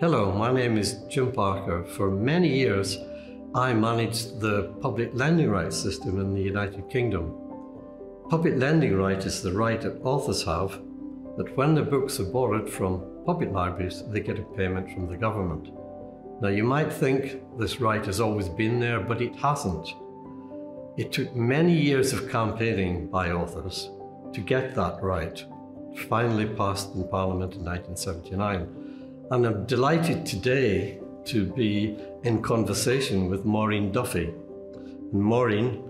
Hello, my name is Jim Parker. For many years, I managed the public lending rights system in the United Kingdom. Public lending right is the right that authors have that when their books are borrowed from public libraries, they get a payment from the government. Now, you might think this right has always been there, but it hasn't. It took many years of campaigning by authors to get that right. Finally passed in Parliament in 1979. And I'm delighted today to be in conversation with Maureen Duffy. Maureen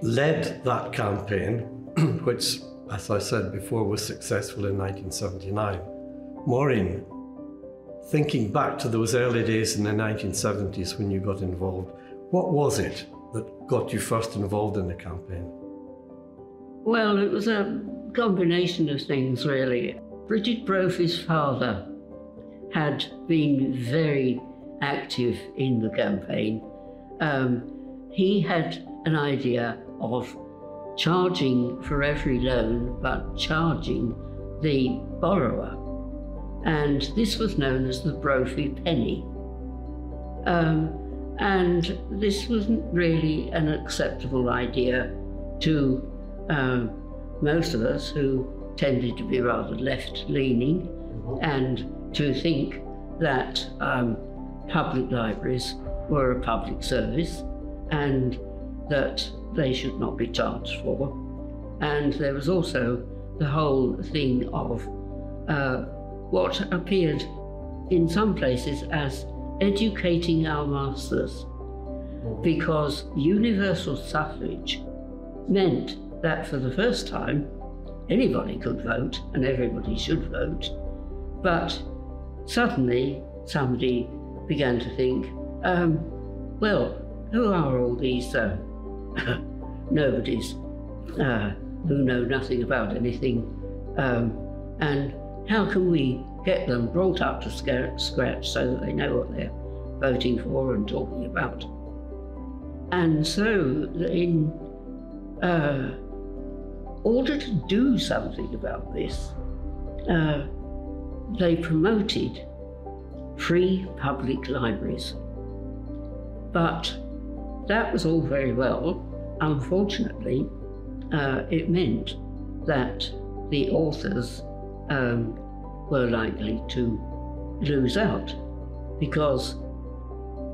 led that campaign, which, as I said before, was successful in 1979. Maureen, thinking back to those early days in the 1970s when you got involved, what was it that got you first involved in the campaign? Well, it was a combination of things, really. Brigid Brophy's father had been very active in the campaign. Um, he had an idea of charging for every loan, but charging the borrower. And this was known as the Brophy penny. Um, and this wasn't really an acceptable idea to uh, most of us who tended to be rather left leaning and to think that um, public libraries were a public service and that they should not be charged for. And there was also the whole thing of uh, what appeared in some places as educating our masters, because universal suffrage meant that for the first time anybody could vote and everybody should vote, but Suddenly, somebody began to think, um, well, who are all these uh, nobodies uh, who know nothing about anything? Um, and how can we get them brought up to scratch so that they know what they're voting for and talking about? And so, in uh, order to do something about this, uh, they promoted free public libraries. But that was all very well. Unfortunately, uh, it meant that the authors um, were likely to lose out because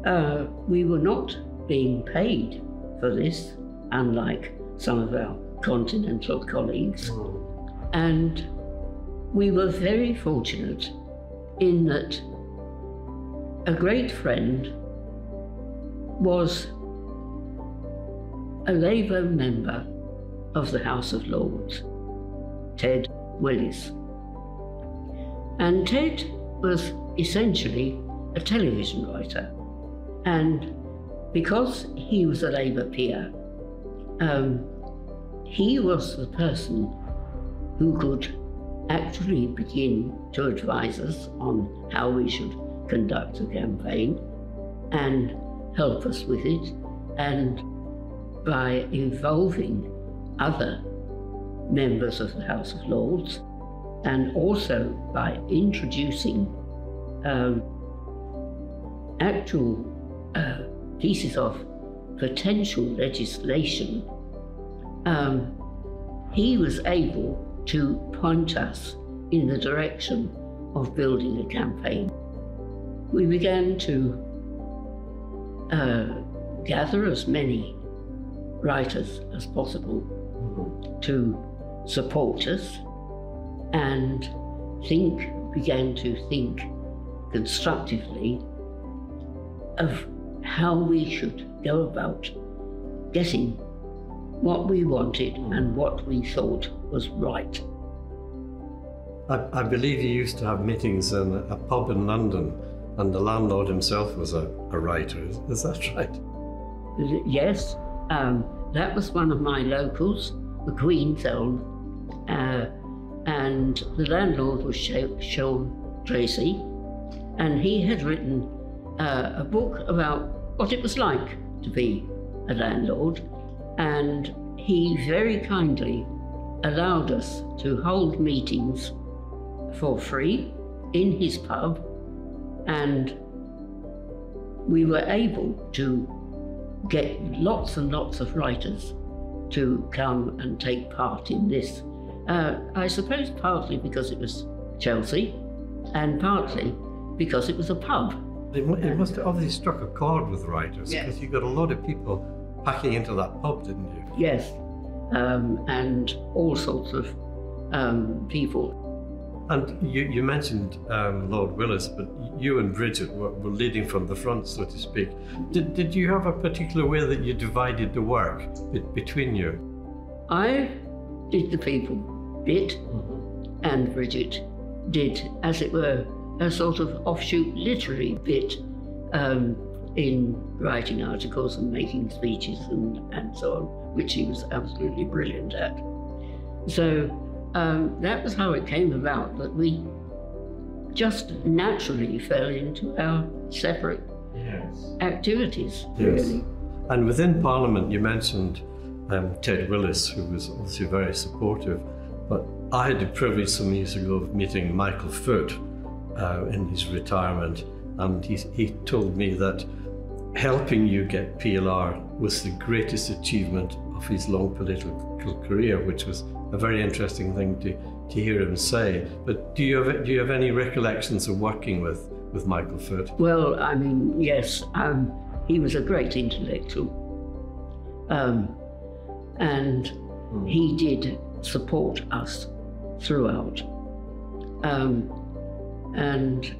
uh, we were not being paid for this, unlike some of our continental colleagues. Hmm. And we were very fortunate in that a great friend was a Labour member of the House of Lords, Ted Willis. And Ted was essentially a television writer. And because he was a Labour peer, um, he was the person who could actually begin to advise us on how we should conduct a campaign and help us with it. And by involving other members of the House of Lords and also by introducing um, actual uh, pieces of potential legislation, um, he was able to point us in the direction of building a campaign. We began to uh, gather as many writers as possible to support us and think, began to think constructively of how we should go about getting what we wanted and what we thought was right. I, I believe you used to have meetings in a pub in London, and the landlord himself was a, a writer. Is, is, that right? Yes, um, that was one of my locals, the Queen's Elm, uh, and the landlord was Sean Treacy, and he had written uh, a book about what it was like to be a landlord and he very kindly allowed us to hold meetings for free in his pub And we were able to get lots and lots of writers to come and take part in this. Uh, I suppose partly because it was Chelsea, and partly because it was a pub. It, it must have obviously struck a chord with writers Yes. because you got a lot of people packing into that pub, didn't you? Yes, um, and all sorts of um, people. And you, you mentioned um, Lord Willis, but you and Brigid were, were leading from the front, so to speak. Did, did you have a particular way that you divided the work be- between you? I did the people bit, and Bridget did, as it were, a sort of offshoot literary bit um, in writing articles and making speeches and, and so on, which he was absolutely brilliant at. So um, that was how it came about that we just naturally fell into our separate Yes. activities, Yes. really. And within Parliament, you mentioned um, Ted Willis, who was obviously very supportive. But I had the privilege some years ago of meeting Michael Foot uh, in his retirement, and he, he told me that helping you get PLR was the greatest achievement of his long political career, which was a very interesting thing to, to hear him say. But do you have do you have any recollections of working with, with Michael Foot? Well, I mean, yes, um, he was a great intellectual. Um, and he did support us throughout. Um, and,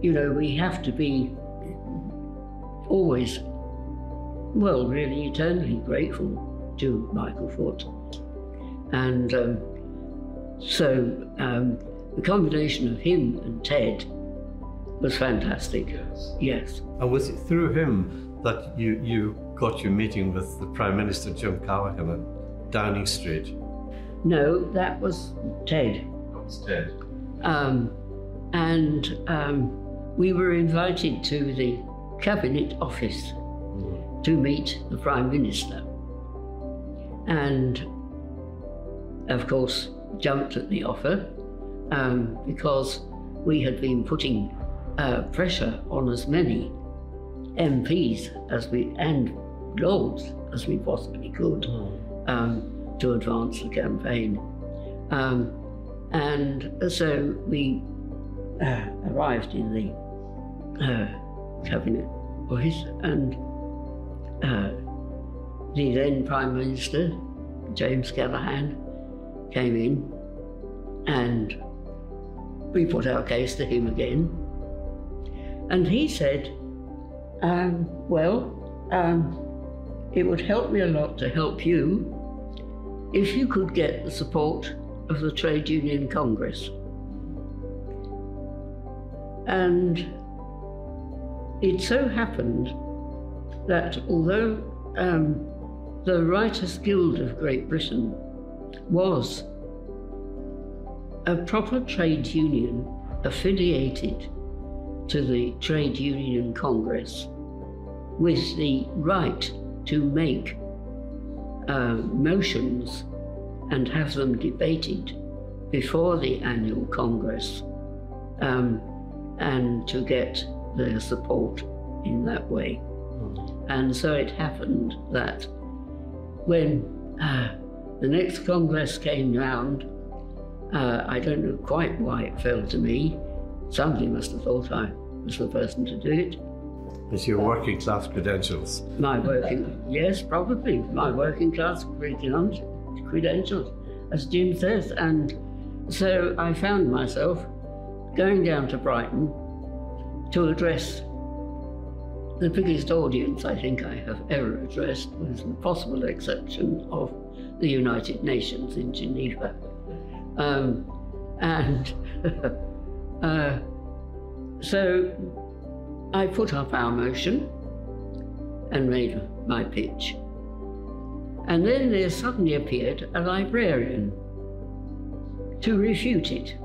you know, we have to be always, well, really eternally grateful to Michael Foot. And um, so um, the combination of him and Ted was fantastic. Yes. yes. And was it through him that you, you got your meeting with the Prime Minister Jim Callaghan at Downing Street? No, that was Ted. Instead. Um, and um, we were invited to the Cabinet Office to meet the Prime Minister. And of course, jumped at the offer um, because we had been putting uh, pressure on as many MPs as we and lords as we possibly could um, to advance the campaign. Um, and so we uh, arrived in the uh, cabinet office, and uh, the then Prime Minister, James Callaghan, came in, and we put our case to him again. And he said, um, Well, um, it would help me a lot to help you if you could get the support of the Trade Union Congress. And it so happened that although um, the Writers Guild of Great Britain was a proper trade union affiliated to the Trade Union Congress with the right to make uh, motions and have them debated before the annual Congress um, and to get their support in that way. And so it happened that when uh, the next Congress came round, uh, I don't know quite why it fell to me. Somebody must have thought I was the person to do it. It's your working class credentials. My working, yes, probably my working class credentials, credentials, as Jim says. And so I found myself going down to Brighton to address the biggest audience I think I have ever addressed, with the possible exception of the United Nations in Geneva. Um, and uh, so I put up our motion and made my pitch. And then there suddenly appeared a librarian to refute it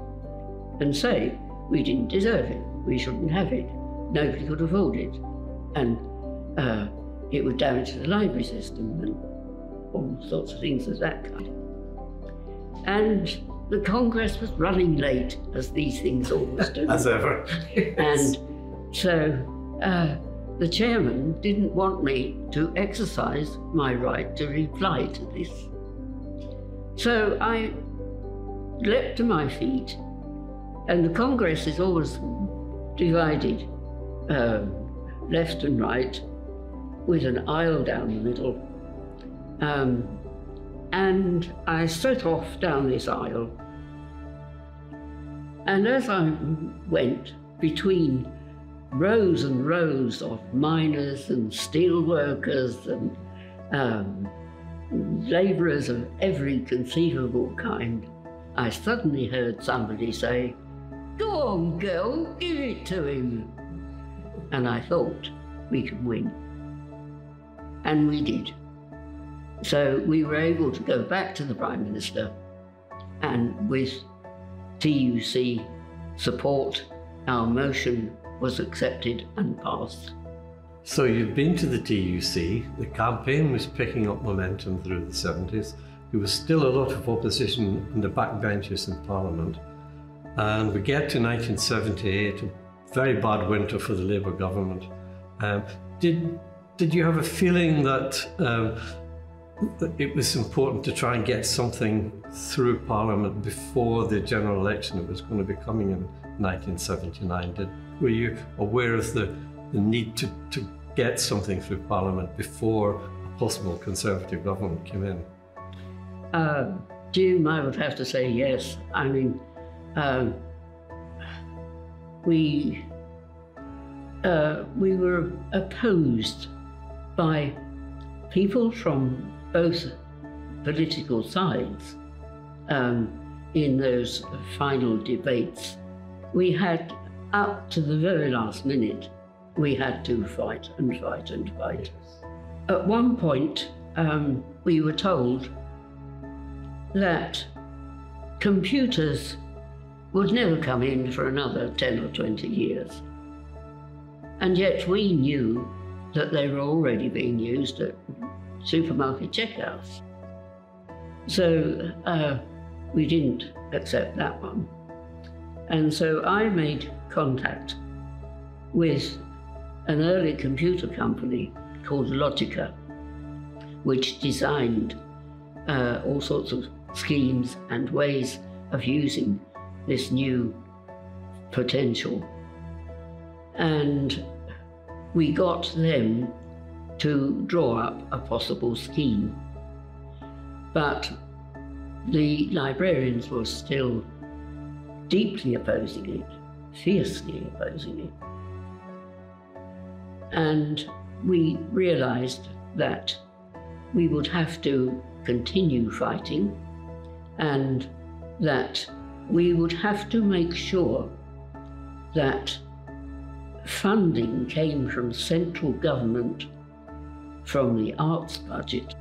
and say we didn't deserve it, we shouldn't have it, nobody could afford it, and uh, it would damage the library system and all sorts of things of that kind. And the Congress was running late, as these things always do. As ever. and so uh, the chairman didn't want me to exercise my right to reply to this. So I leapt to my feet, and the Congress is always divided uh, left and right with an aisle down the middle. Um, and I set off down this aisle. And as I went between rows and rows of miners and steel workers and um, labourers of every conceivable kind, I suddenly heard somebody say, Go on, girl, give it to him. And I thought we could win. And we did. So we were able to go back to the Prime Minister and with TUC support, our motion was accepted and passed. So you've been to the TUC, the campaign was picking up momentum through the 70s. There was still a lot of opposition in the backbenches in Parliament. And we get to 1978, a very bad winter for the Labour government. Um, did, did you have a feeling that um, it was important to try and get something through Parliament before the general election that was going to be coming in 1979? Did, were you aware of the, the need to, to get something through Parliament before a possible Conservative government came in? Uh, Jim, I would have to say yes. I mean, um, we uh, we were opposed by people from both political sides um, in those final debates. We had, up to the very last minute, we had to fight and fight and fight. At one point, um, we were told that computers would never come in for another 10 or 20 years. And yet we knew that they were already being used at supermarket checkouts. So uh, we didn't accept that one. And so I made contact with an early computer company called Logica, which designed uh, all sorts of schemes and ways of using this new potential. And we got them to draw up a possible scheme. But the librarians were still deeply opposing it, fiercely opposing it. And we realized that we would have to continue fighting and that we would have to make sure that funding came from central government from the arts budget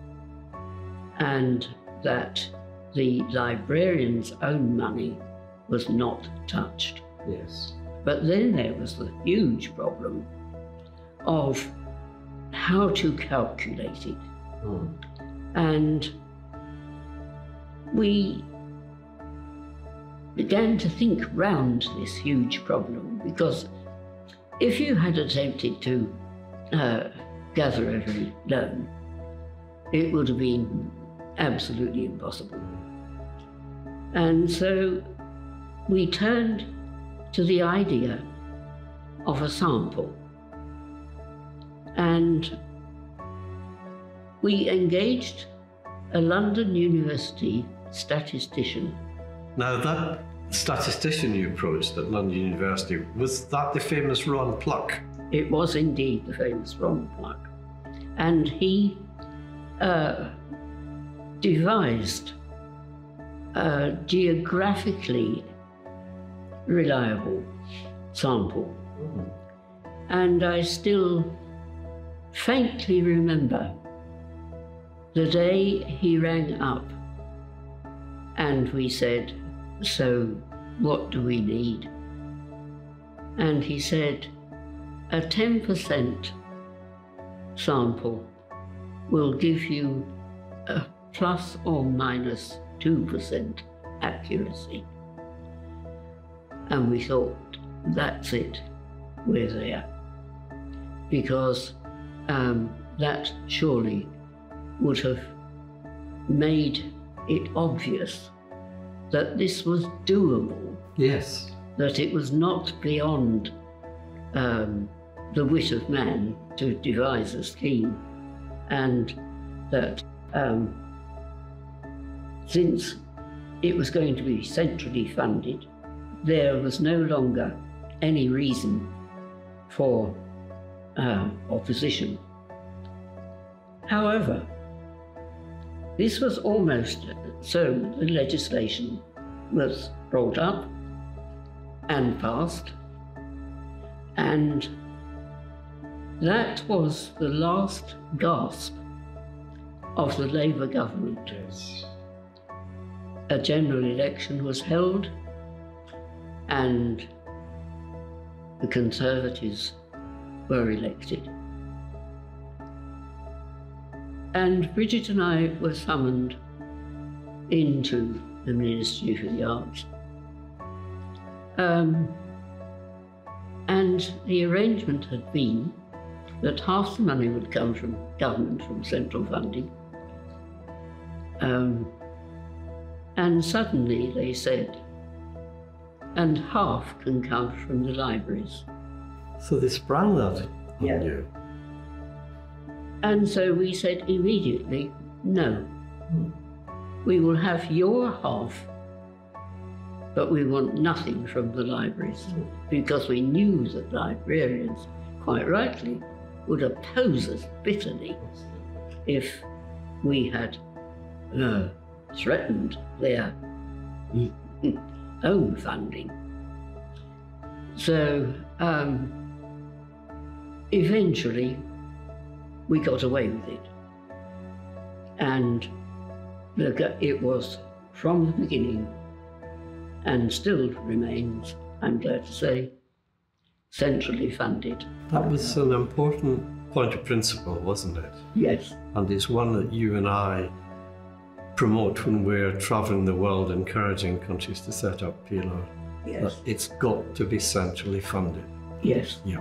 and that the librarian's own money was not touched. Yes. But then there was the huge problem of how to calculate it. Mm. And we began to think round this huge problem because if you had attempted to uh, gather every loan, it would have been absolutely impossible. And so we turned to the idea of a sample. And we engaged a London University statistician. Now, that statistician you approached at London University, was that the famous Ron Pluck? It was indeed the famous Ron Pluck. And he uh, devised a geographically reliable sample. And I still faintly remember the day he rang up and we said, So, what do we need? And he said, a 10% sample will give you a plus or minus 2% accuracy. And we thought, that's it, we're there. Because um, that surely would have made it obvious that this was doable, Yes. that it was not beyond um, the wit of man to devise a scheme, and that um, since it was going to be centrally funded, there was no longer any reason for uh, opposition. However, this was almost so the legislation was brought up and passed, and that was the last gasp of the Labour government. Yes. A general election was held, and the Conservatives were elected. And Brigid and I were summoned into the Ministry for the Arts. Um, and the arrangement had been that half the money would come from government, from central funding. Um, and suddenly they said, and half can come from the libraries. So they sprang that on Yeah. you. And so we said immediately, no. We will have your half, but we want nothing from the libraries because we knew that librarians, quite rightly, would oppose us bitterly if we had uh, threatened their own funding. So um, eventually we got away with it. And it was from the beginning and still remains, I'm glad to say, centrally funded. That was an important point of principle, wasn't it? Yes, And it's one that you and I promote when we're traveling the world encouraging countries to set up PLR. yes, That it's got to be centrally funded. yes. Yeah.